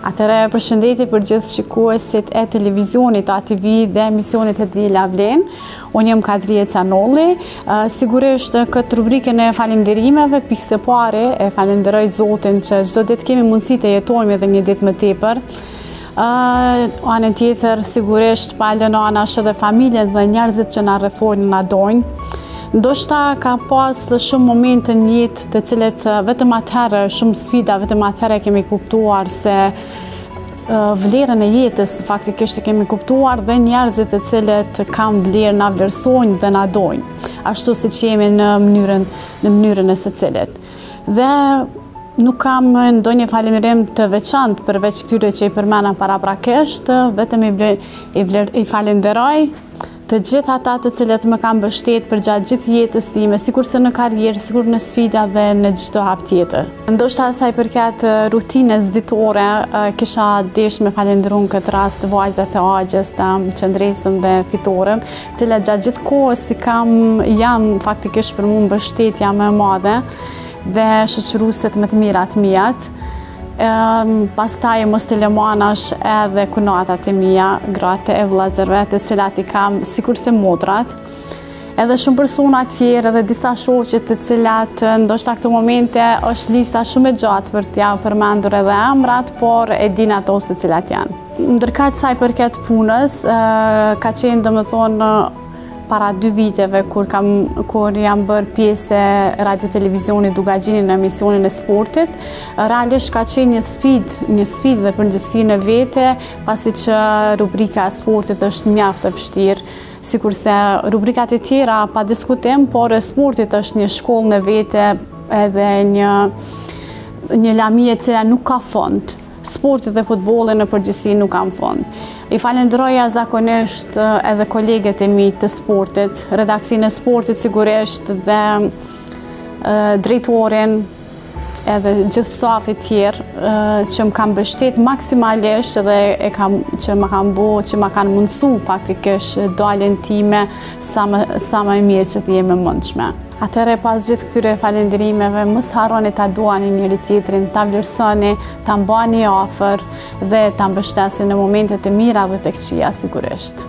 Atëherë, përshëndetje për gjithë shikuesit e televizionit ATV dhe emisionit E diela vlen. Unë jam Kadrije Canoli. Sigurisht, këtë rubrikën e falënderimeve, pikësëpari, e falënderoj Zotin që çdo ditë kemi mundësi të jetojmë edhe një ditë më tepër. Anën tjetër, sigurisht, pa lënë anash edhe familjen dhe njerëzit që na rrethojnë, na dojnë. Ndoshta ka pas shumë momente në jetë të cilat vetëm atëherë, shumë sfida, vetëm atëherë e kemi kuptuar se vlerën e jetës, faktikisht e kemi kuptuar dhe njerëzit të cilët kanë vlerë, na vlerësojnë dhe na dojnë, ashtu siç jemi në mënyrën e secilit. Dhe nuk kam ndonjë falënderim të veçantë përveç këtyre që i përmena paraprakisht, vetëm i, vler, i, vler, i falënderoj të gjithë ata të cilët më kanë mbështet përgjatë gjithë jetës time, sikurse në karrierë, sikur në sfida dhe në çdo hap tjetër. Ndoshta sa i përket rutinës ditore, kisha desh me falënderu në këtë rast vajzat e axhës, Qëndresën dhe Fitoren, të cilat gjatë gjithë kohës i kam, janë faktikisht për mu mbështetja më e madhe dhe shoqërueset më të mira të miat. Pastaj mos të lë anash edhe kunatat e mia, gratë e vllazërve të cilat i kam sikurse motrat. Edhe shumë persona tjerë edhe disa shoqe të cilat ndoshta këto momente është lista shumë e gjatë për t'ia përmendur edhe emrat, por e dinë ato se cilat janë. Ndërkaq sa i përket punës, ka qenë domethënë para dy viteve kur, kam, kur jam bërë pjesë e Radio Televizionit Dukagjini në emisionin e sportit, realisht ka qenë një sfidë, një sfidë dhe përgjegjësi në vete, pasi që rubrika e sportit është mjaft e vështirë, sikurse rubrikat e tjera pa diskutim, por e sportit është një shkollë në vete edhe një, një lami e cila nuk ka fund. Sporti dhe futbolli në përgjithësi nuk kanë fund. I falënderoja zakonisht edhe kolegët e mi të sportit, redaksinë e sportit sigurisht dhe drejtorin edhe gjithë stafi tjerë që më kanë mbështet maksimalisht dhe e kam, që më kanë bo, që ma kanë mundësu faktikisht daljen time sa më, sa më e mirë që të jetë e mundshme. Atëherë pas gjithë këtyre falënderimeve, mos harroni ta duani njëri-tjetrin, ta vlerësoni, ta mbani afër dhe ta mbështesni në momentet e mira dhe të këqija sigurisht.